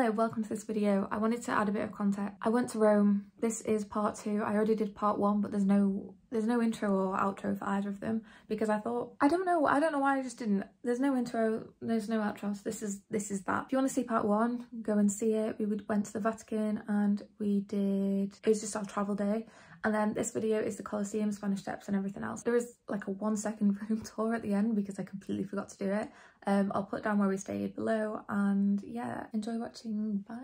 Hello, welcome to this video. I wanted to add a bit of context. I went to Rome. This is part two. I already did part one, but there's no there's no intro or outro for either of them because I thought I don't know I don't know why I just didn't there's no intro there's no outro so this is this is that if you want to see part one go and see it we went to the Vatican and we did it was just our travel day and then this video is the Colosseum, Spanish Steps and everything else. There is like a one second room tour at the end because I completely forgot to do it. Um, I'll put down where we stayed below and yeah, enjoy watching. Bye.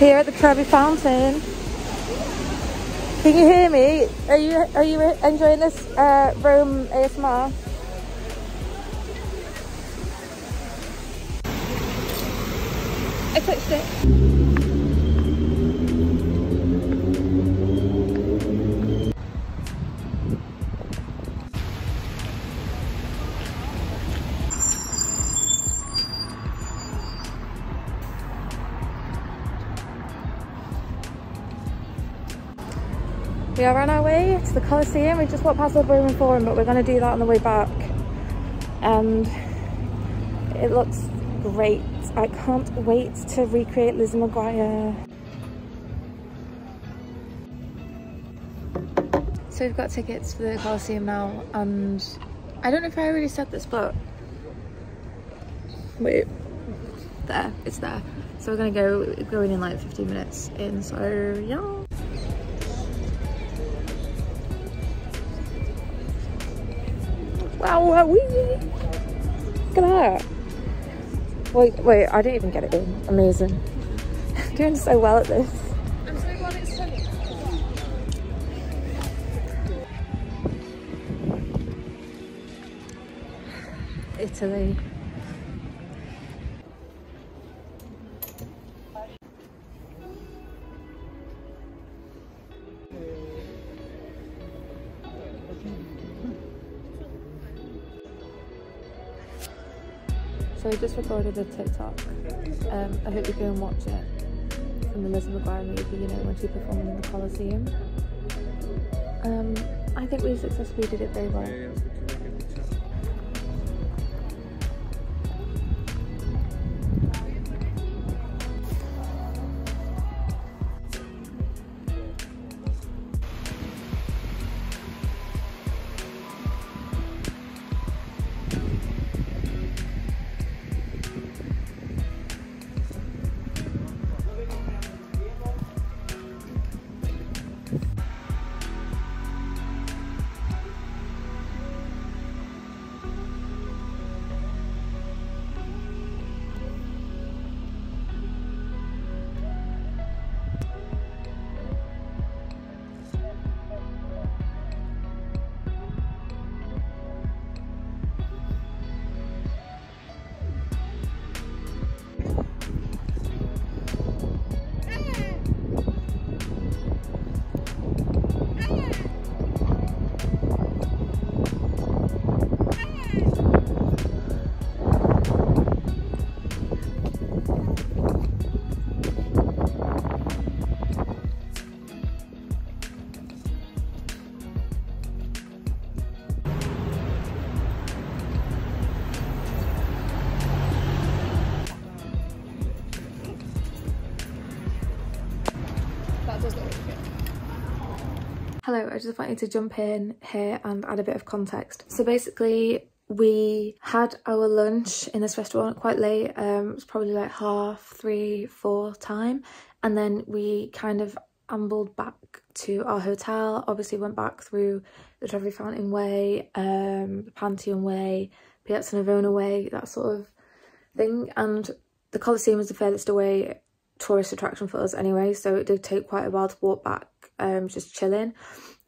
Here at the Trevi Fountain. Can you hear me? Are you are you enjoying this uh, Rome ASMR? I touched it. We are on our way to the Colosseum. We just walked past the Roman Forum, but we're going to do that on the way back. And it looks great. I can't wait to recreate Lizzie McGuire. So we've got tickets for the Colosseum now and I don't know if I already said this but wait there it's there so we're gonna go going in like 15 minutes in so yeah wow wee look at that Wait, wait, I didn't even get it in. Amazing. Doing so well at this. I'm so glad it's sunny. Italy. Just recorded a TikTok. Um, I hope you go and watch it from the Lizzie McGuire movie, you know, when she performed in the Colosseum. Um, I think we successfully did it very well. Hello, I just wanted to jump in here and add a bit of context. So basically, we had our lunch in this restaurant quite late. Um, it was probably like half, three, four time. And then we kind of ambled back to our hotel. Obviously went back through the Trevi Fountain Way, um, the Pantheon Way, Piazza Navona Way, that sort of thing. And the Colosseum was the furthest away tourist attraction for us anyway, so it did take quite a while to walk back, um, just chilling.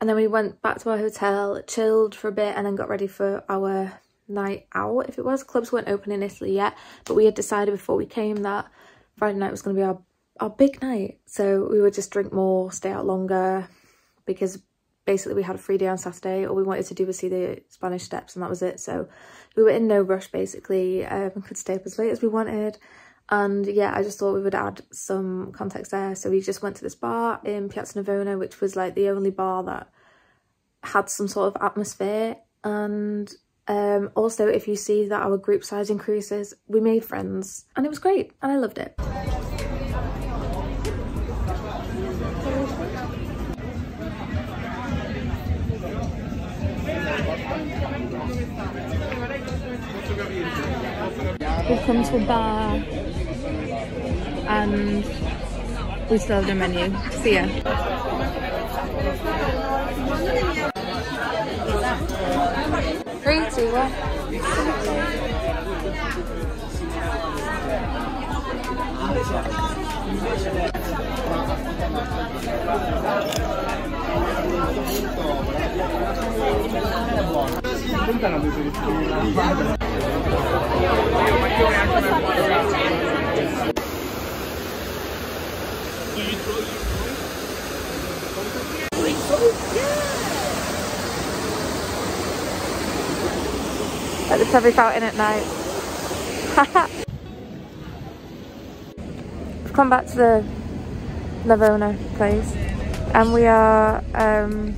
And then we went back to our hotel, chilled for a bit, and then got ready for our night out, if it was. Clubs weren't open in Italy yet, but we had decided before we came that Friday night was going to be our, our big night. So we would just drink more, stay out longer, because basically we had a free day on Saturday. All we wanted to do was see the Spanish Steps, and that was it. So we were in no rush, basically. Um, could stay up as late as we wanted. And yeah, I just thought we would add some context there. So we just went to this bar in Piazza Navona, which was like the only bar that had some sort of atmosphere. And um, also, if you see that our group size increases, we made friends and it was great and I loved it. We've to bar and we still have the menu. See ya. Three, two, one. At the Fountain at night. We've come back to the Navona place and we are um,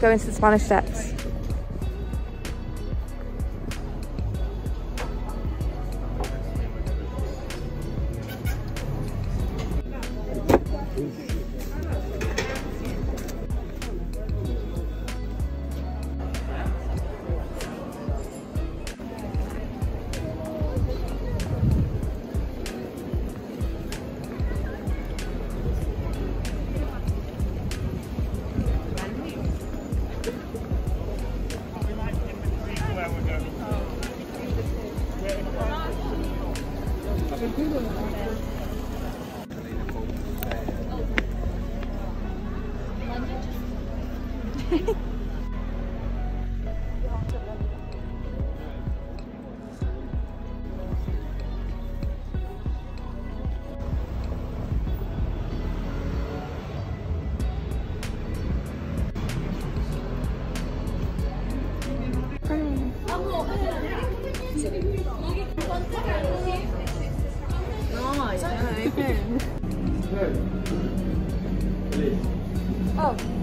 going to the Spanish Steps. Oh.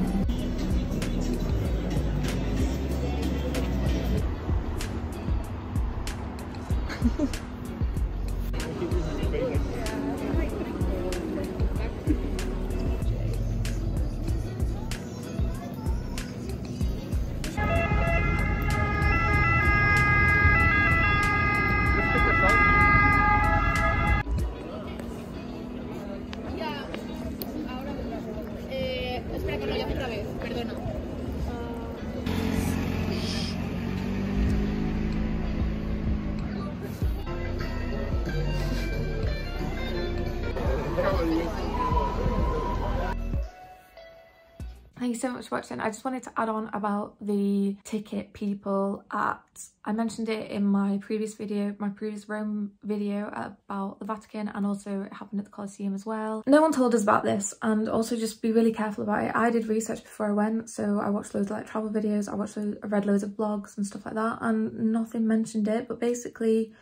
Thank you so much for watching. I just wanted to add on about the ticket people at, I mentioned it in my previous video, my previous Rome video about the Vatican and also it happened at the Colosseum as well. No one told us about this and also just be really careful about it. I did research before I went so I watched loads of like travel videos, I watched, I read loads of blogs and stuff like that and nothing mentioned it but basically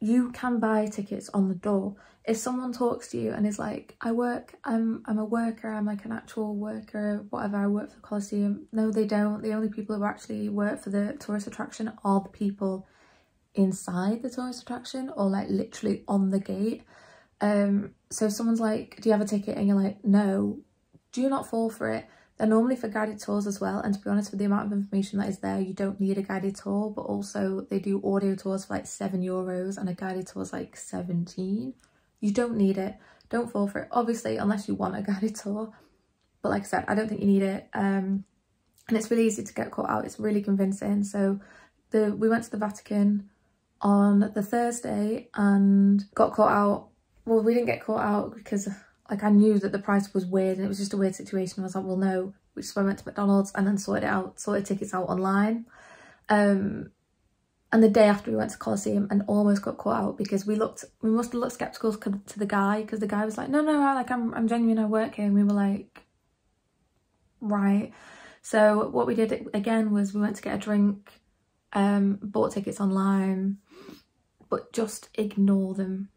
you can buy tickets on the door. If someone talks to you and is like, I work, I'm I'm a worker, I'm like an actual worker, whatever, I work for the Colosseum. No, they don't. The only people who actually work for the tourist attraction are the people inside the tourist attraction or like literally on the gate. Um, so if someone's like, do you have a ticket? And you're like, no, do not fall for it They're normally for guided tours as well. And to be honest, with the amount of information that is there, you don't need a guided tour. But also they do audio tours for like seven euros and a guided tour is like 17. You don't need it. Don't fall for it. Obviously, unless you want a guided tour. But like I said, I don't think you need it. Um, and it's really easy to get caught out. It's really convincing. So the we went to the Vatican on the Thursday and got caught out. Well, we didn't get caught out because like I knew that the price was weird and it was just a weird situation. I was like, well, no, which is why I went to McDonald's and then sorted it out, sorted tickets out online. Um, and the day after we went to Colosseum and almost got caught out because we looked, we must have looked skeptical to the guy because the guy was like, no, no, like I'm, I'm genuine, I work here. And we were like, right. So what we did again was we went to get a drink, um, bought tickets online, but just ignore them.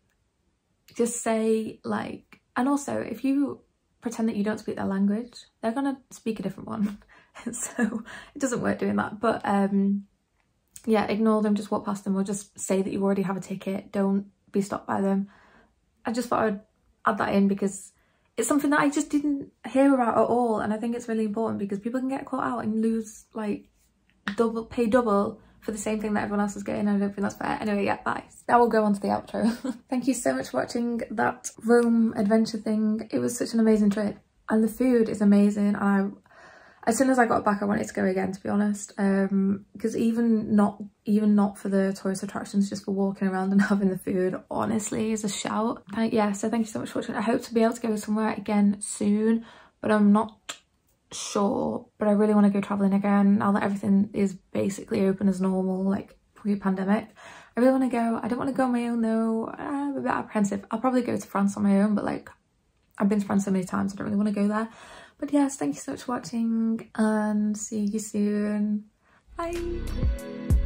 Just say like, and also if you pretend that you don't speak their language, they're gonna speak a different one. so it doesn't work doing that. But um, yeah, ignore them, just walk past them or just say that you already have a ticket. Don't be stopped by them. I just thought I'd add that in because it's something that I just didn't hear about at all. And I think it's really important because people can get caught out and lose like double, pay double for the same thing that everyone else is getting. I don't think that's fair. Anyway, yeah, bye. Now we'll go on to the outro. Thank you so much for watching that Rome adventure thing. It was such an amazing trip and the food is amazing. And I as soon as I got back I wanted to go again to be honest um because even not even not for the tourist attractions just for walking around and having the food honestly is a shout yeah so thank you so much for watching I hope to be able to go somewhere again soon but I'm not sure but I really want to go traveling again. Now that everything is basically open as normal like pre-pandemic I really want to go. I don't want to go on my own though. I'm a bit apprehensive. I'll probably go to France on my own but like I've been to France so many times I don't really want to go there. But yes, thank you so much for watching and see you soon. Bye.